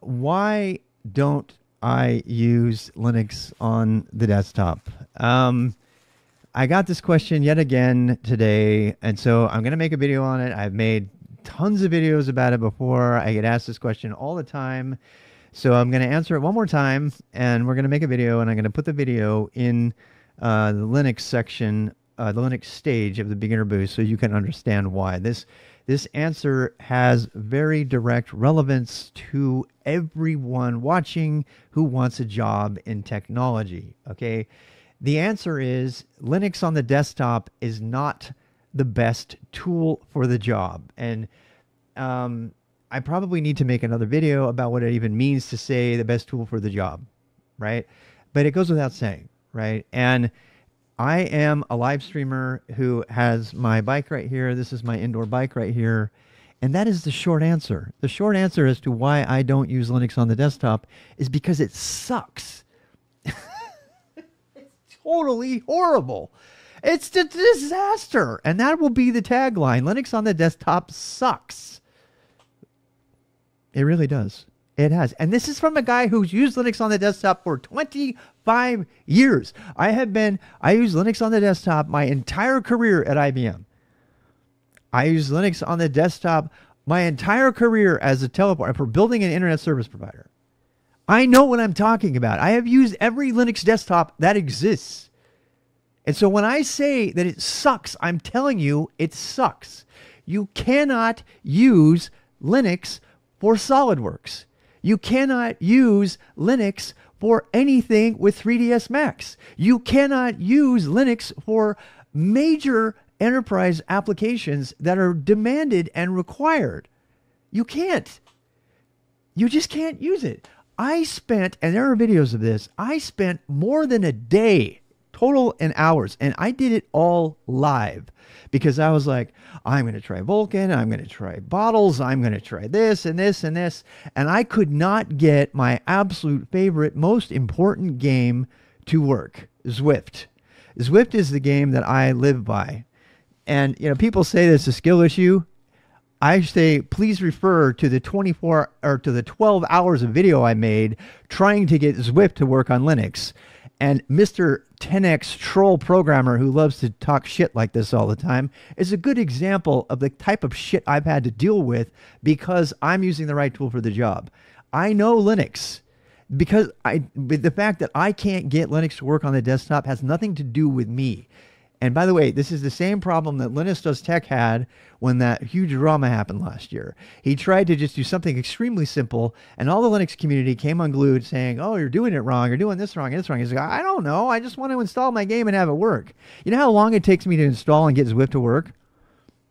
why don't I use Linux on the desktop? Um, I got this question yet again today, and so I'm going to make a video on it. I've made tons of videos about it before. I get asked this question all the time. So I'm going to answer it one more time, and we're going to make a video, and I'm going to put the video in uh, the Linux section, uh, the Linux stage of the Beginner Boost, so you can understand why. This this answer has very direct relevance to everyone watching who wants a job in technology. Okay. The answer is Linux on the desktop is not the best tool for the job. And um, I probably need to make another video about what it even means to say the best tool for the job, right? But it goes without saying, right? And I am a live streamer who has my bike right here. This is my indoor bike right here. And that is the short answer. The short answer as to why I don't use Linux on the desktop is because it sucks. it's totally horrible. It's a disaster. And that will be the tagline Linux on the desktop sucks. It really does. It has. And this is from a guy who's used Linux on the desktop for 25 years. I have been, I use Linux on the desktop my entire career at IBM. I use Linux on the desktop my entire career as a teleport for building an internet service provider. I know what I'm talking about. I have used every Linux desktop that exists. And so when I say that it sucks, I'm telling you it sucks. You cannot use Linux for SolidWorks. You cannot use Linux for anything with 3ds Max. You cannot use Linux for major enterprise applications that are demanded and required. You can't. You just can't use it. I spent, and there are videos of this, I spent more than a day total in hours, and I did it all live because I was like, I'm going to try Vulkan. I'm going to try bottles, I'm going to try this and this and this. And I could not get my absolute favorite, most important game to work Zwift. Zwift is the game that I live by. And, you know, people say there's a skill issue. I say, please refer to the 24 or to the 12 hours of video I made trying to get Zwift to work on Linux. And Mr. 10x troll programmer who loves to talk shit like this all the time is a good example of the type of shit I've had to deal with because I'm using the right tool for the job. I know Linux because I the fact that I can't get Linux to work on the desktop has nothing to do with me. And by the way, this is the same problem that Linus Does Tech had when that huge drama happened last year. He tried to just do something extremely simple, and all the Linux community came unglued saying, Oh, you're doing it wrong. You're doing this wrong and this wrong. He's like, I don't know. I just want to install my game and have it work. You know how long it takes me to install and get Zwift to work?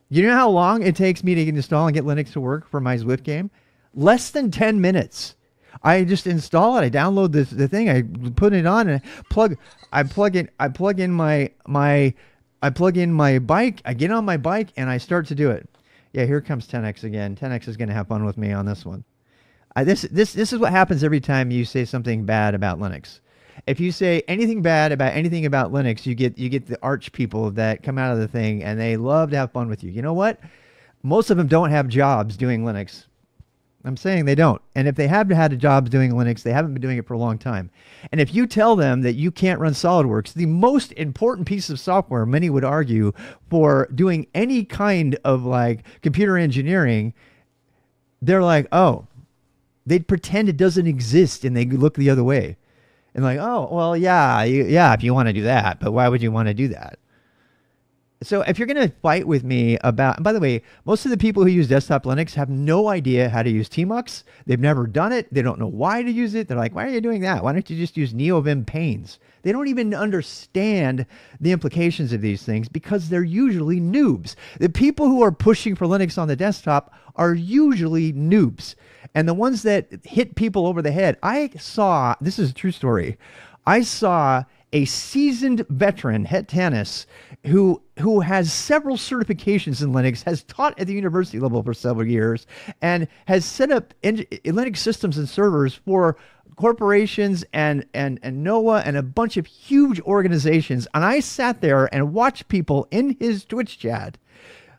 You know how long it takes me to install and get Linux to work for my Zwift game? Less than 10 minutes. I just install it. I download the the thing. I put it on and I plug. I plug in. I plug in my my. I plug in my bike. I get on my bike and I start to do it. Yeah, here comes 10x again. 10x is going to have fun with me on this one. I, this this this is what happens every time you say something bad about Linux. If you say anything bad about anything about Linux, you get you get the arch people that come out of the thing and they love to have fun with you. You know what? Most of them don't have jobs doing Linux. I'm saying they don't. And if they have had a job doing Linux, they haven't been doing it for a long time. And if you tell them that you can't run SolidWorks, the most important piece of software, many would argue, for doing any kind of like computer engineering, they're like, oh, they'd pretend it doesn't exist and they look the other way. And like, oh, well, yeah, yeah, if you want to do that, but why would you want to do that? So if you're going to fight with me about, by the way, most of the people who use desktop Linux have no idea how to use Tmux. They've never done it. They don't know why to use it. They're like, why are you doing that? Why don't you just use NeoVim panes? They don't even understand the implications of these things because they're usually noobs. The people who are pushing for Linux on the desktop are usually noobs. And the ones that hit people over the head, I saw, this is a true story. I saw a seasoned veteran, Het Tanis, who who has several certifications in Linux, has taught at the university level for several years, and has set up in, Linux systems and servers for corporations and and and NOAA and a bunch of huge organizations. And I sat there and watched people in his Twitch chat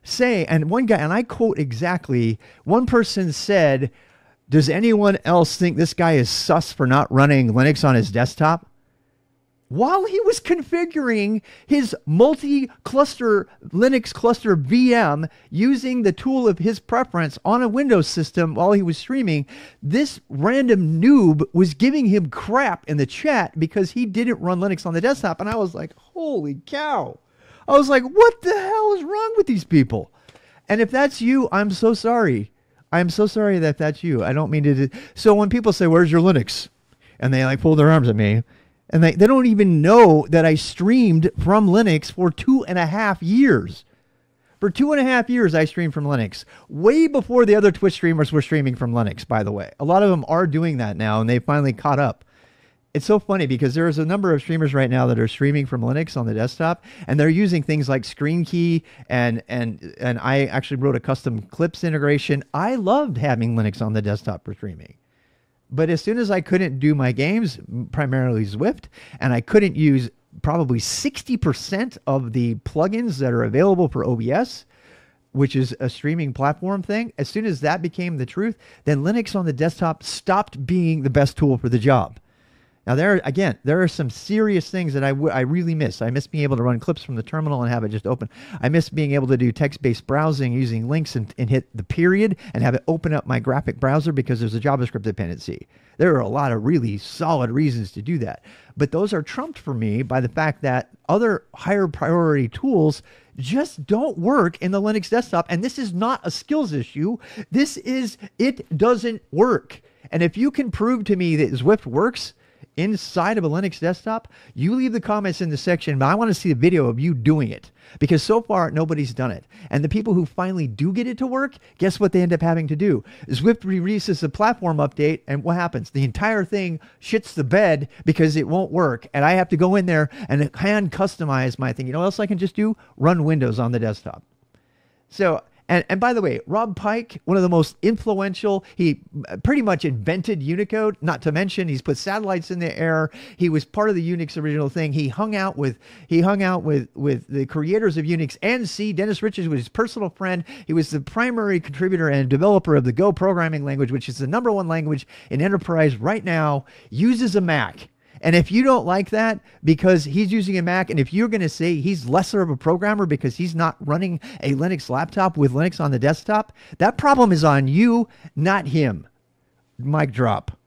say, and one guy, and I quote exactly, one person said, Does anyone else think this guy is sus for not running Linux on his desktop? While he was configuring his multi cluster Linux cluster VM using the tool of his preference on a Windows system while he was streaming, this random noob was giving him crap in the chat because he didn't run Linux on the desktop. And I was like, holy cow. I was like, what the hell is wrong with these people? And if that's you, I'm so sorry. I'm so sorry that that's you. I don't mean to. So when people say, "Where's your Linux?" and they like pull their arms at me, and they, they don't even know that I streamed from Linux for two and a half years. For two and a half years, I streamed from Linux, way before the other Twitch streamers were streaming from Linux, by the way. A lot of them are doing that now, and they finally caught up. It's so funny because there's a number of streamers right now that are streaming from Linux on the desktop, and they're using things like ScreenKey and and and I actually wrote a custom clips integration. I loved having Linux on the desktop for streaming. But as soon as I couldn't do my games, primarily Zwift, and I couldn't use probably 60% of the plugins that are available for OBS, which is a streaming platform thing, as soon as that became the truth, then Linux on the desktop stopped being the best tool for the job. Now there again, there are some serious things that I, w- I really miss. I miss being able to run clips from the terminal and have it just open. I miss being able to do text-based browsing using links and, and hit the period and have it open up my graphic browser because there's a JavaScript dependency. There are a lot of really solid reasons to do that. But those are trumped for me by the fact that other higher priority tools just don't work in the Linux desktop. And this is not a skills issue. This is, it doesn't work. And if you can prove to me that Zwift works, inside of a Linux desktop, you leave the comments in the section, but I want to see a video of you doing it because so far nobody's done it. And the people who finally do get it to work, guess what they end up having to do? Zwift releases a platform update, and what happens? The entire thing shits the bed because it won't work. And I have to go in there and hand customize my thing. You know what else I can just do? Run Windows on the desktop. So and, and by the way, Rob Pike, one of the most influential, he uh, pretty much invented Unicode, not to mention he's put satellites in the air. He was part of the Unix original thing. He hung out with he hung out with with the creators of Unix and C. Dennis Ritchie was his personal friend. He was the primary contributor and developer of the Go programming language, which is the number one language in enterprise right now, uses a Mac. And if you don't like that because he's using a Mac, and if you're going to say he's lesser of a programmer because he's not running a Linux laptop with Linux on the desktop, that problem is on you, not him. Mic drop.